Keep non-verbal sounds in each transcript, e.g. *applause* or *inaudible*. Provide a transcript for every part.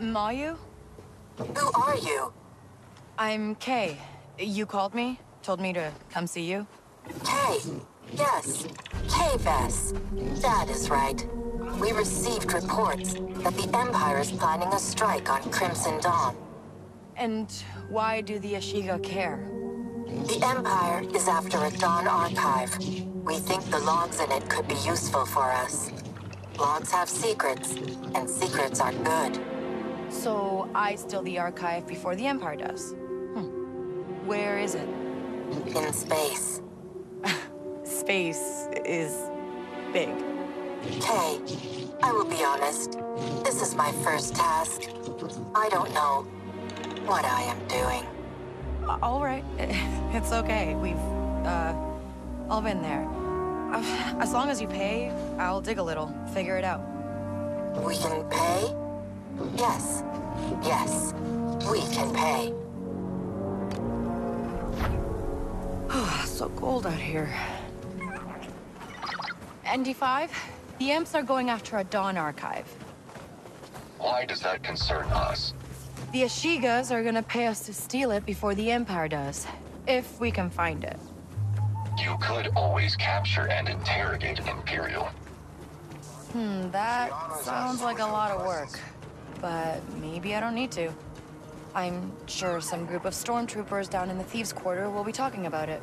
Mayu? Who are you? I'm Kay. You called me? Told me to come see you? Kay. Yes. Kay Vess. That is right. We received reports that the Empire is planning a strike on Crimson Dawn. And why do the Ashiga care? The Empire is after a Dawn archive. We think the logs in it could be useful for us. Logs have secrets, and secrets are good. So I steal the archive before the Empire does? Hmm. Where is it? In space. *laughs* Space is big. Kay, I will be honest. This is my first task. I don't know what I am doing. Uh, all right. *laughs* It's okay. We've, uh, all been there. Uh, as long as you pay, I'll dig a little, figure it out. We can pay? Yes. Yes. We can pay. so cold out here. ND5, the Imps are going after a Dawn archive. Why does that concern us? The Ashigas are gonna pay us to steal it before the Empire does. If we can find it. You could always capture and interrogate Imperial. Hmm, that sounds like a lot of work. But maybe I don't need to. I'm sure some group of stormtroopers down in the Thieves' Quarter will be talking about it.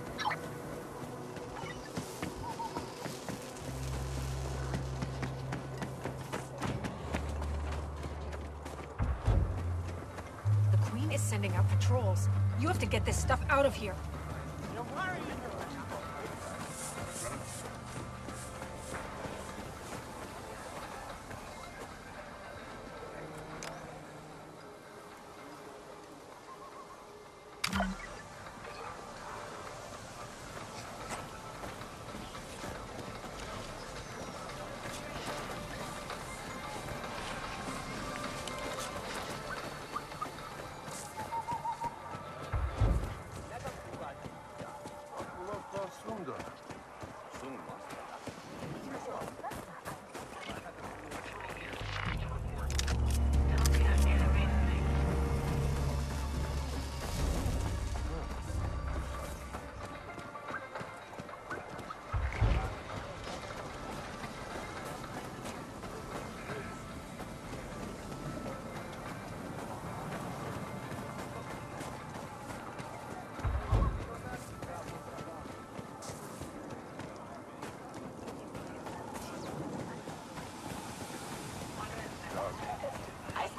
The Queen is sending out patrols. You have to get this stuff out of here. I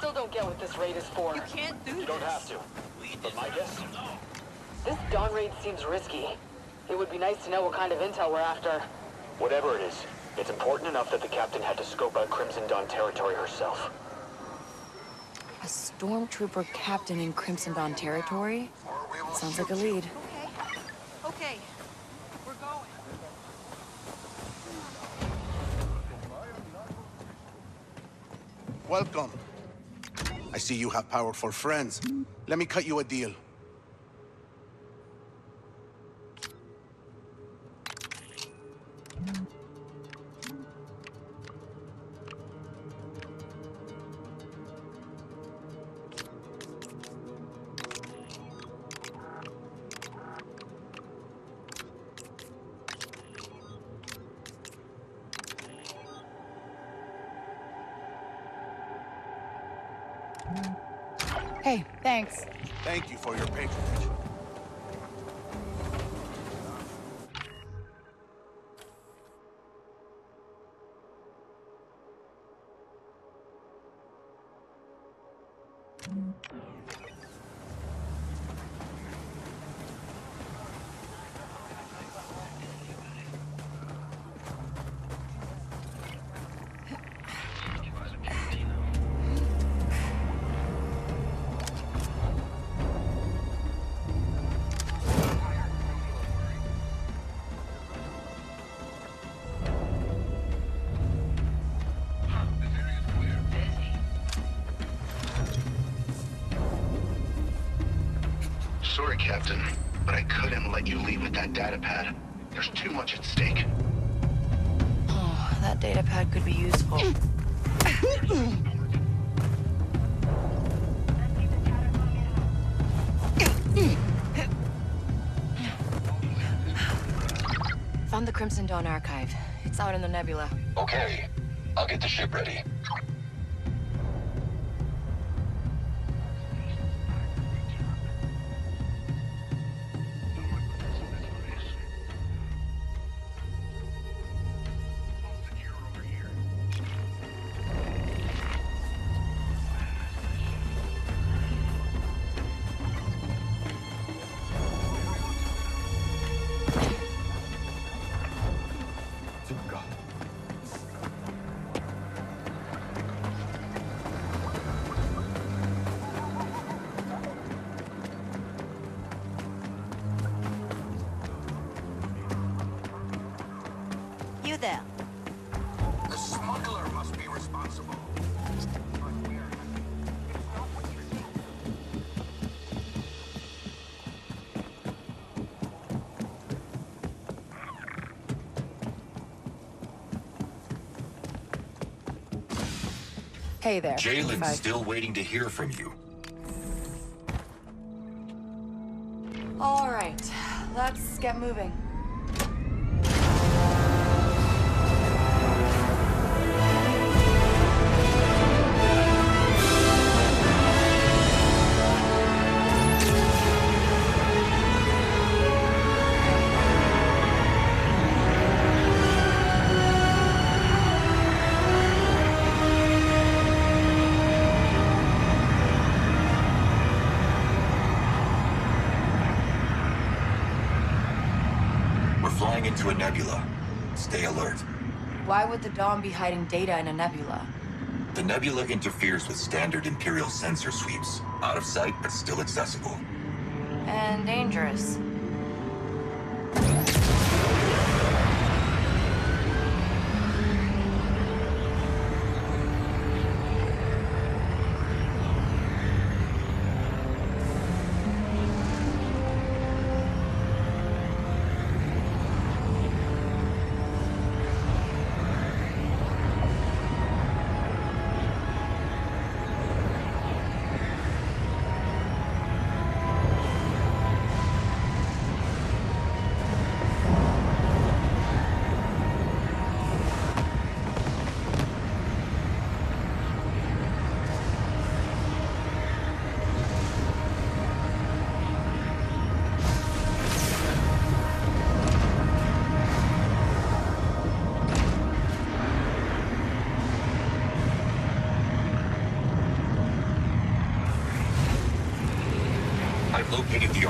still don't get what this raid is for. You can't do this. You don't have to. But my guess? This Dawn raid seems risky. It would be nice to know what kind of intel we're after. Whatever it is, it's important enough that the captain had to scope out Crimson Dawn territory herself. A stormtrooper captain in Crimson Dawn territory? Sounds like a lead. Okay. Okay. We're going. Welcome. I see you have powerful friends. Let me cut you a deal. Hey, thanks. Thank you for your patronage. Sorry, Captain, but I couldn't let you leave with that data pad. There's too much at stake. Oh, that data pad could be useful. Found the Crimson Dawn archive. It's out in the nebula. Okay. I'll get the ship ready. Hey there. Jaylen's Five. still waiting to hear from you. All right, let's get moving. Flying into a nebula. Stay alert. Why would the Dawn be hiding data in a nebula? The nebula interferes with standard Imperial sensor sweeps. Out of sight, but still accessible. And dangerous.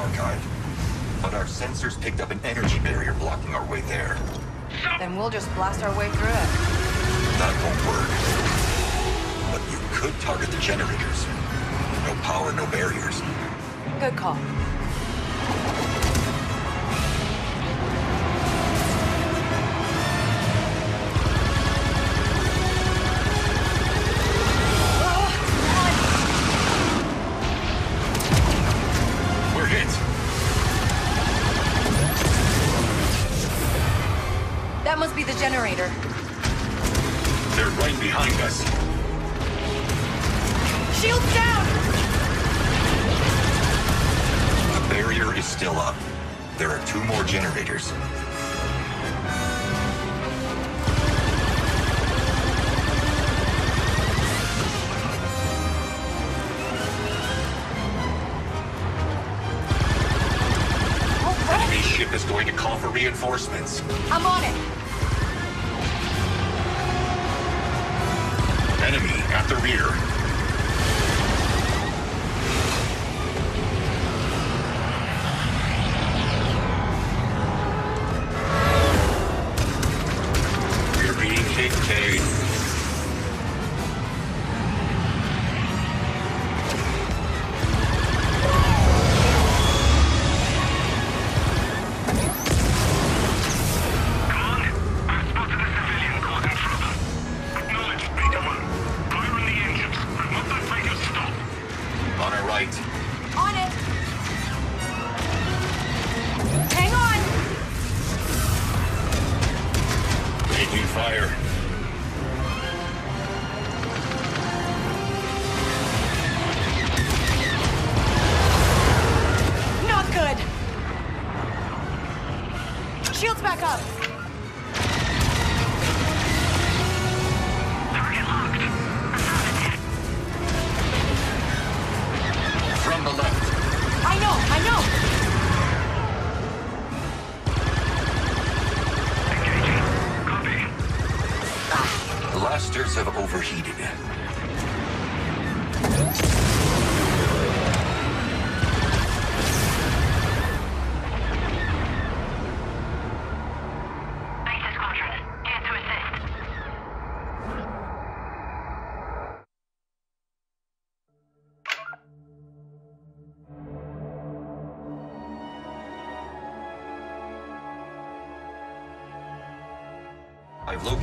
Archive, but our sensors picked up an energy barrier blocking our way there. Then we'll just blast our way through it. That won't work. But you could target the generators. No power, no barriers. Good call. That must be the generator. They're right behind us. Shields down! The barrier is still up. There are two more generators. Ship is going to call for reinforcements. I'm on it. The rear.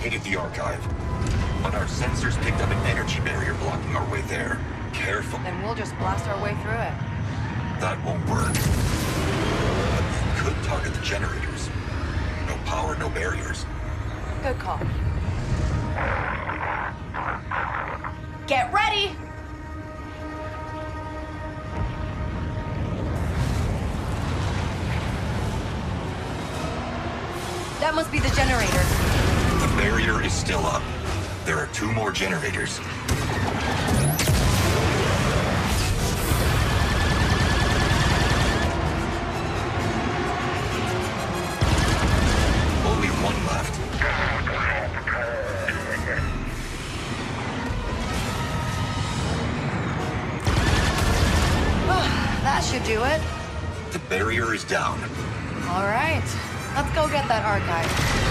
Located the archive, but our sensors picked up an energy barrier blocking our way there. Careful, Then we'll just blast our way through it. that won't work. But you could target the generators. No power, no barriers. Good call. Get ready! That must be the generator. Barrier is still up. There are two more generators. Only one left. *sighs* That should do it. The barrier is down. All right. Let's go get that archive.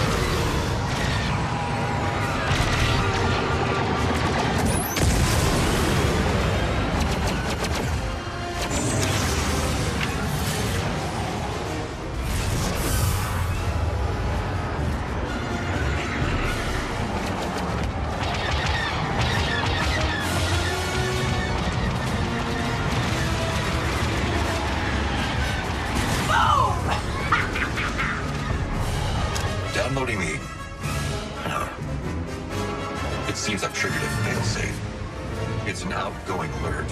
It seems I've triggered a failsafe. It's an outgoing alert.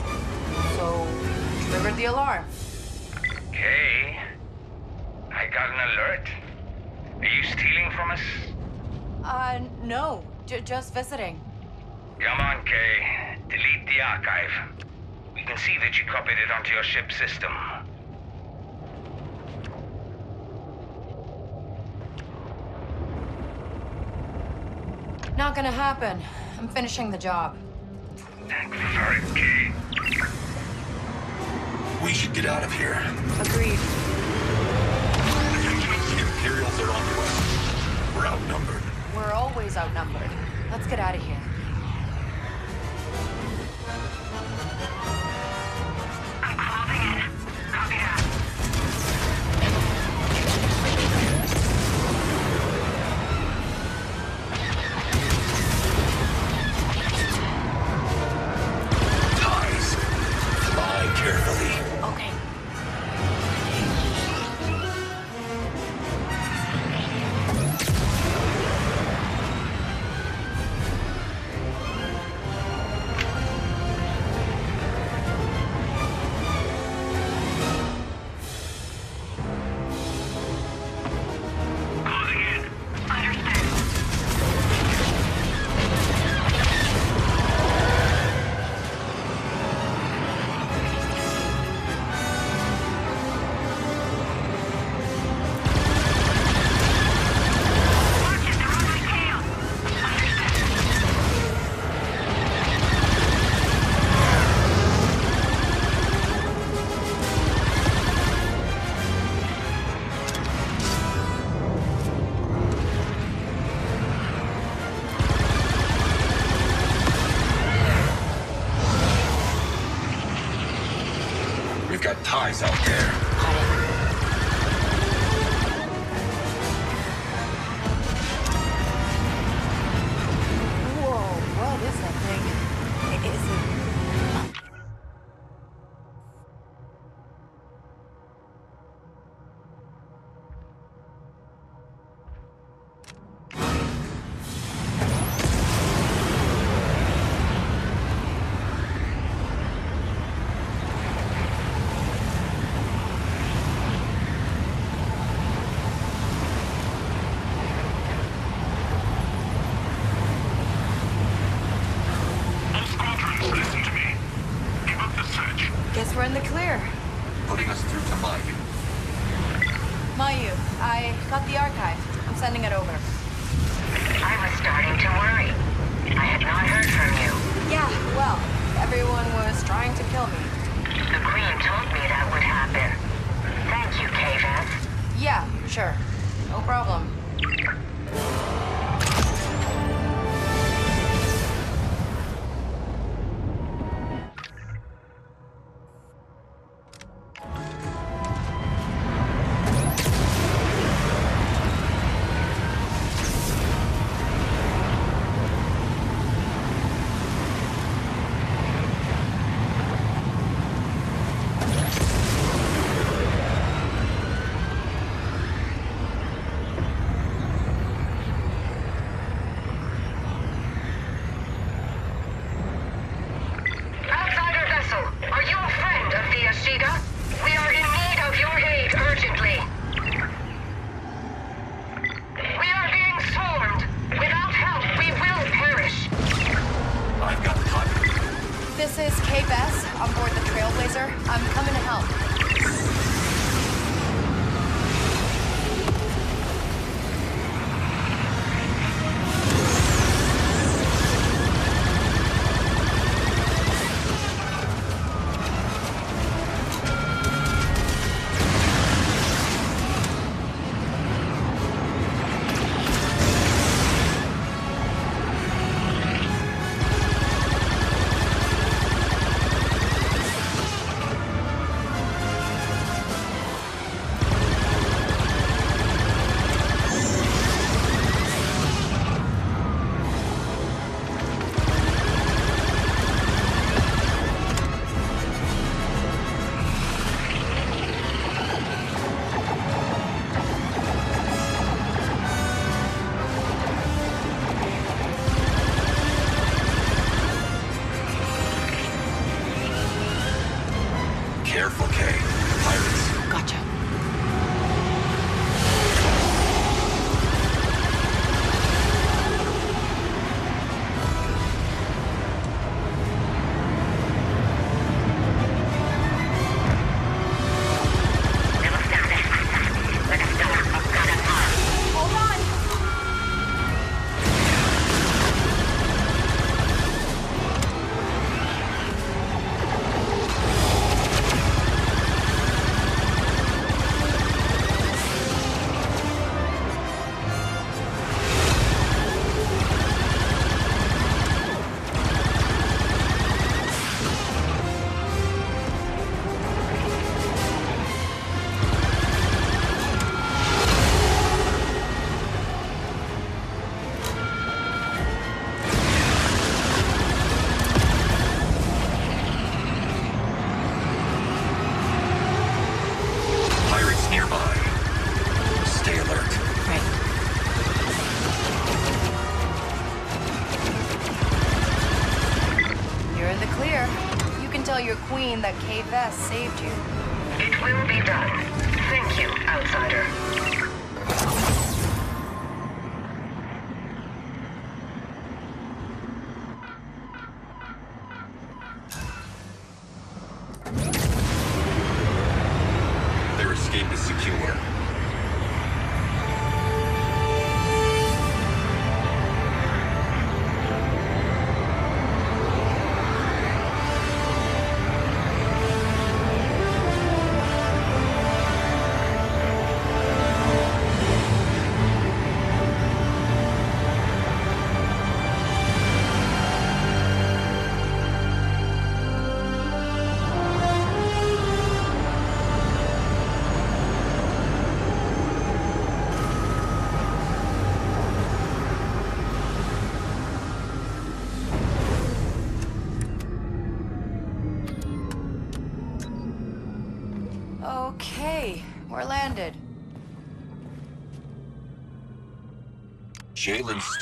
So, triggered the alarm. Kay, I got an alert. Are you stealing from us? Uh, no. J- just visiting. Come on, Kay. Delete the archive. We can see that you copied it onto your ship system. Not gonna happen. I'm finishing the job. Thanks for it, We should get out of here. Agreed. The Imperials are onto us. We're outnumbered. We're always outnumbered. Let's get out of here. TIEs out there. us through to Mayu. Mayu, I got the archive. I'm sending it over. I was starting to worry. I had not heard from you. Yeah, well, everyone was trying to kill me. The Queen told me that would happen. Thank you, Kay Vess. Yeah, sure. No problem. glass saved you.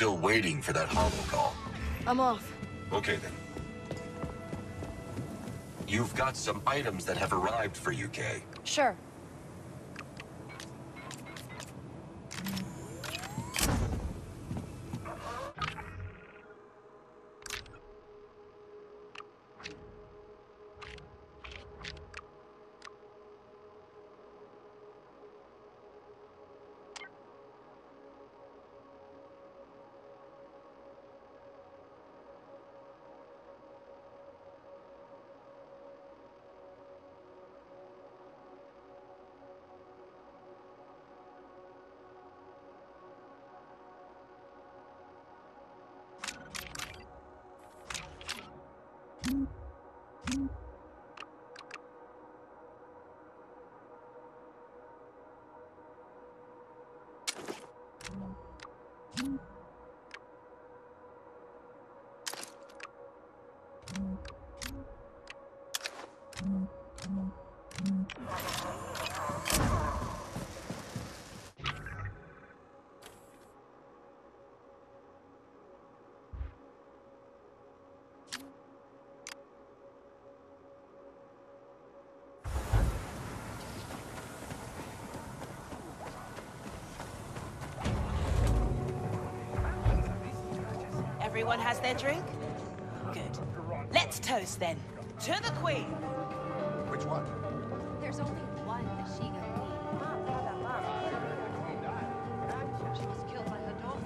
still waiting for that holo call. I'm off. Okay then. You've got some items that have arrived for UK. Sure. Thank you. Has their drink? Good. Let's toast then. To the Queen. Which one? There's only one Ashiga She was killed by her daughter.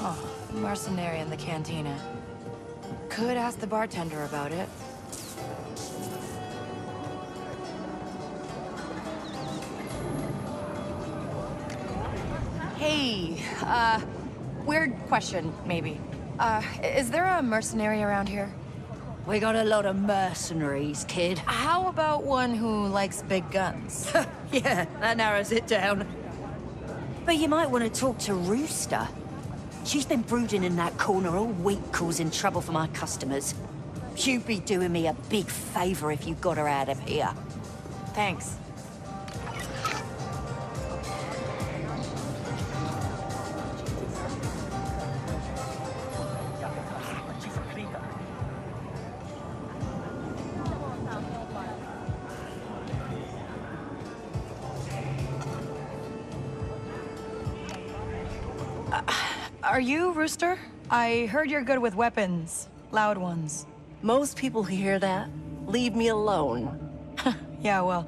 Oh, mercenary in the cantina. Could ask the bartender about it. Hey, uh, weird question, maybe. Uh, is there a mercenary around here? We got a lot of mercenaries, kid. How about one who likes big guns? *laughs* yeah, that narrows it down. But you might want to talk to Rooster. She's been brooding in that corner all week, causing trouble for my customers. You'd be doing me a big favor if you got her out of here. Thanks. Are you Rooster? I heard you're good with weapons. Loud ones. Most people who hear that leave me alone. *laughs* Yeah, well,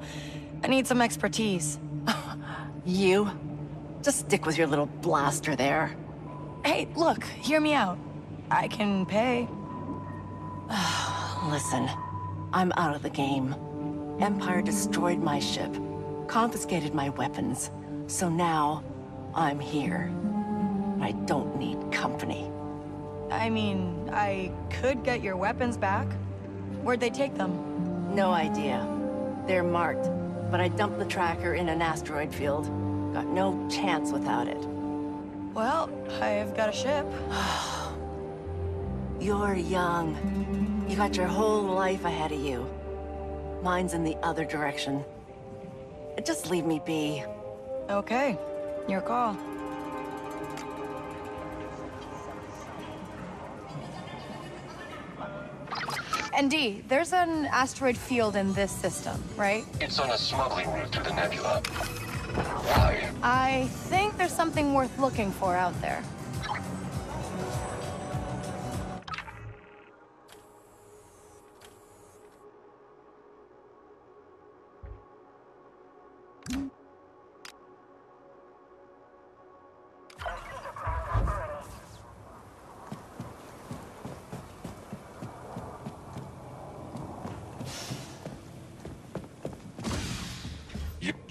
I need some expertise. *laughs* You? Just stick with your little blaster there. Hey, look, hear me out. I can pay. *sighs* Listen, I'm out of the game. Empire destroyed my ship, confiscated my weapons, so now I'm here. I don't need company. I mean, I could get your weapons back. Where'd they take them? No idea. They're marked, but I dumped the tracker in an asteroid field. Got no chance without it. Well, I've got a ship. *sighs* You're young. You got your whole life ahead of you. Mine's in the other direction. Just leave me be. Okay, your call. ND, there's an asteroid field in this system, right? It's on a smuggling route through the nebula. Why? I think there's something worth looking for out there.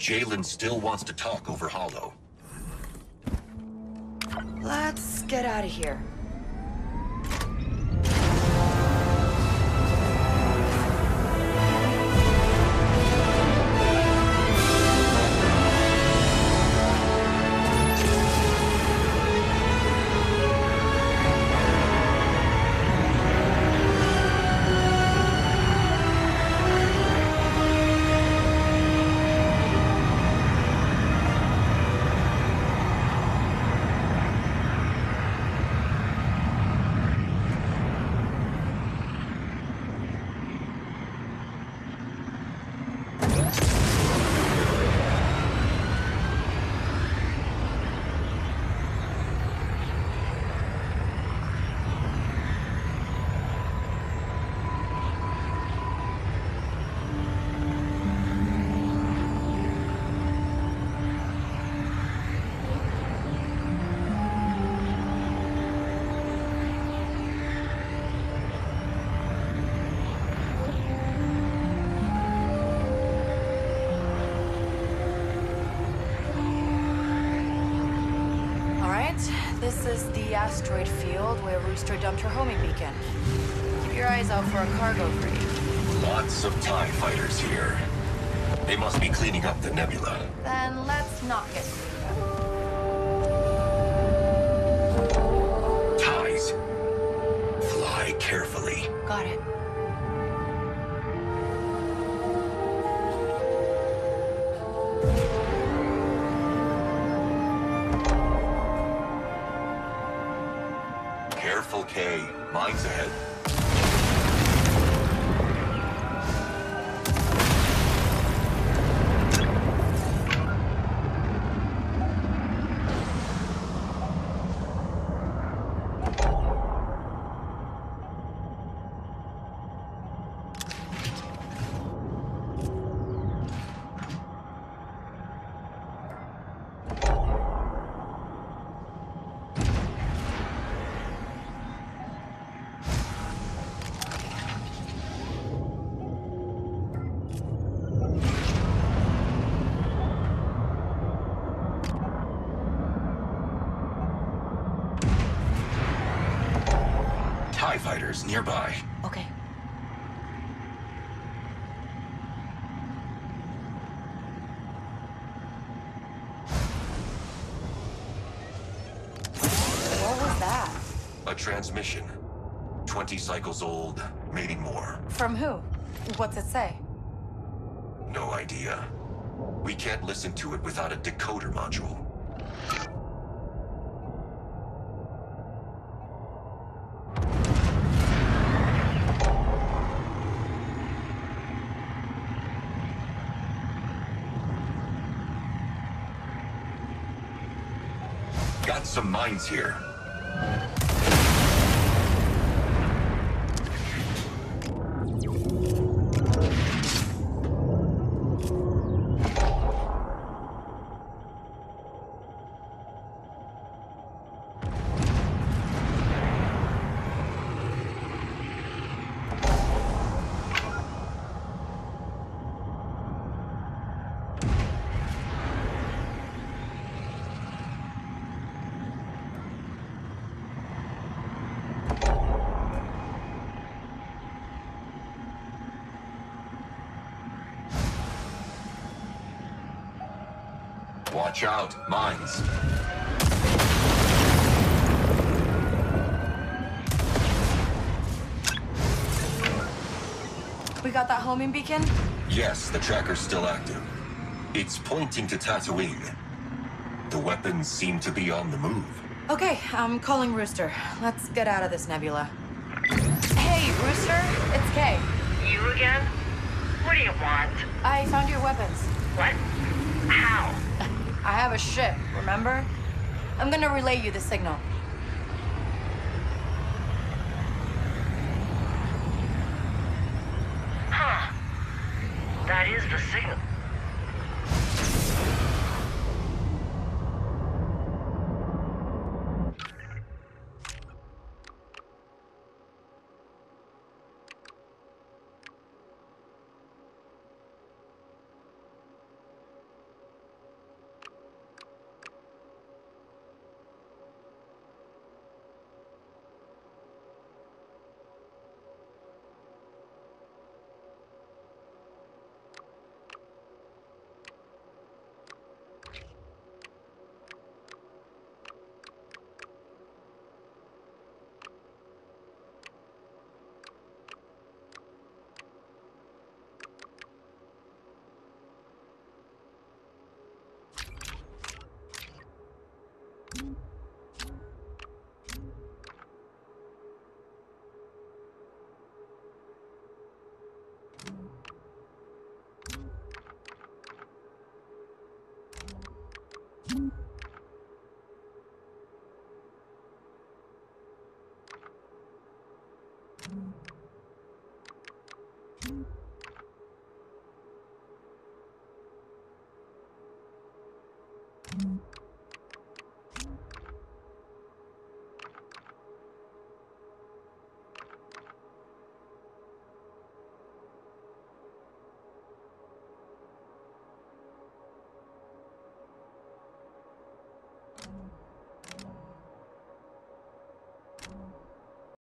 Jaylen still wants to talk over holo. Let's get out of here. Asteroid field where Rooster dumped her homing beacon. keep your eyes out for a cargo freight. Lots of TIE fighters here. They must be cleaning up the nebula. Then let's not get. TIEs. Fly carefully. Got it. Kay. Mine's ahead. TIE fighters nearby. Okay. What was that? A transmission. 20 cycles old, maybe more. From who? What's it say? No idea. We can't listen to it without a decoder module. Got some mines here. Watch out, mines. We got that homing beacon? Yes, the tracker's still active. It's pointing to Tatooine. The weapons seem to be on the move. Okay, I'm calling Rooster. Let's get out of this nebula. Hey, Rooster, it's Kay. You again? What do you want? I found your weapons. What? How? I have a ship, remember? I'm gonna relay you the signal. Huh. That is the signal.